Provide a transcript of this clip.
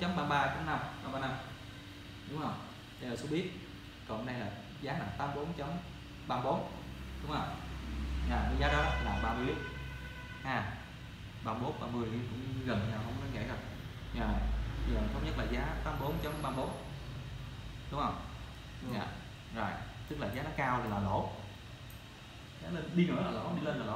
84.33.5 335 đúng không? Đây là số biết. Còn đây là giá là 84.34 đúng không? À, cái giá đó là 30 lít. Ha 31 30 cũng gần nhau không có gãy đâu. Nhà giờ thống nhất là giá 84.34 đúng không? Dạ rồi tức là giá nó cao thì là lỗ. Giá lên đi nữa là lỗ đi lên là lỗ.